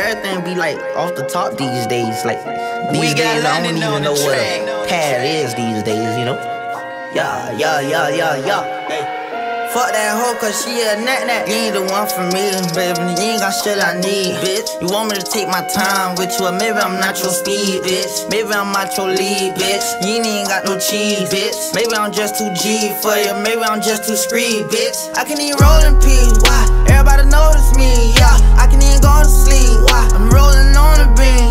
everything be like off the top these days. Like these days, I don't even know what a pad is these days. You know? Yeah, yeah, yeah, yeah, yeah. Hey. Fuck that hoe, cause she a nat nat. You ain't the one for me, baby. You ain't got shit I need, bitch. You want me to take my time with you, or maybe I'm not your speed, bitch. Maybe I'm not your lead, bitch. You ain't got no cheese, bitch. Maybe I'm just too G for you, maybe I'm just too screed, bitch. I can even roll in peace, why? Everybody notice me, yeah. I can even go to sleep, why? I'm rolling on the beam,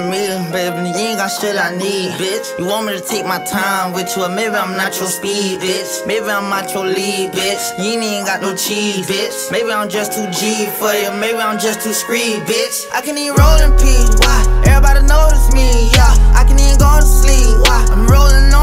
for me, baby. You ain't got shit I need, bitch. You want me to take my time with you, or maybe I'm not your speed, bitch. Maybe I'm not your lead, bitch. You ain't got no cheese, bitch. Maybe I'm just too G for you. Maybe I'm just too screed, bitch. I can even roll in peace. Why? Everybody notice me, yeah. I can even go to sleep. Why? I'm rolling on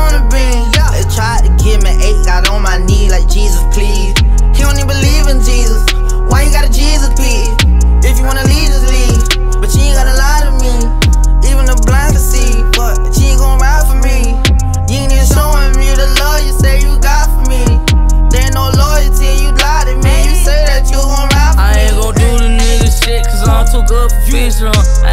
good for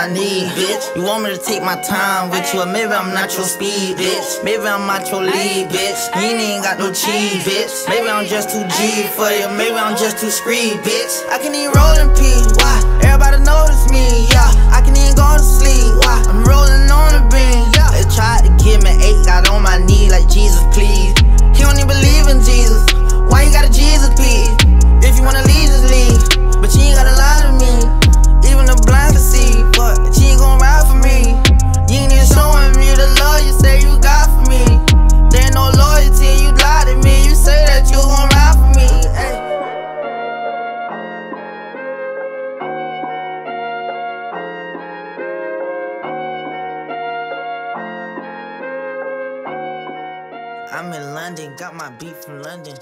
I need, bitch. You want me to take my time with you, or maybe I'm not your speed, bitch. Maybe I'm not your lead, bitch. You ain't got no cheese, bitch. Maybe I'm just too G for you, maybe I'm just too screed, bitch. I can even roll in peace, why? Everybody notice me, yeah. I can even go to sleep, I'm in London, got my beat from London.